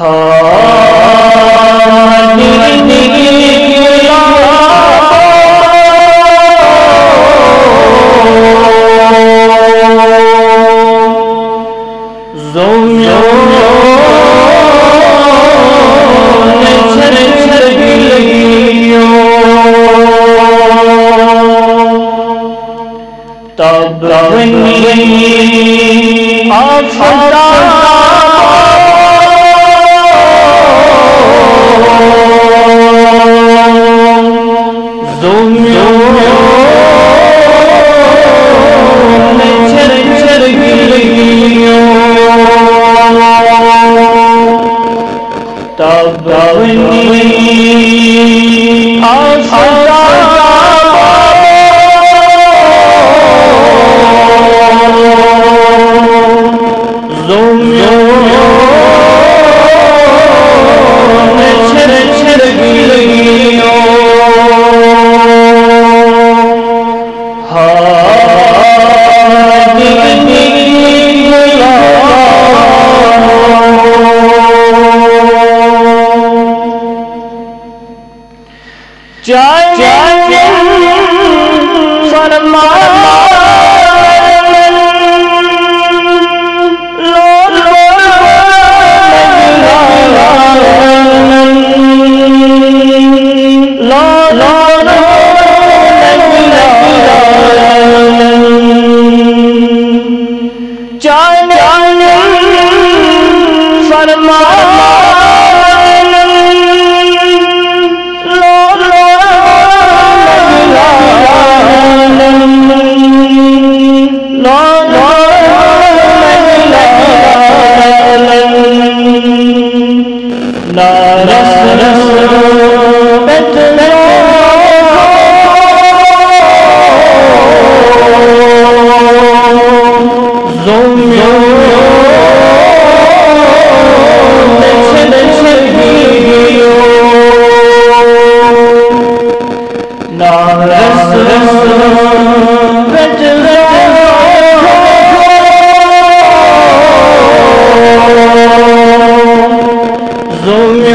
तब تضغني أصلا तब Nara Zoom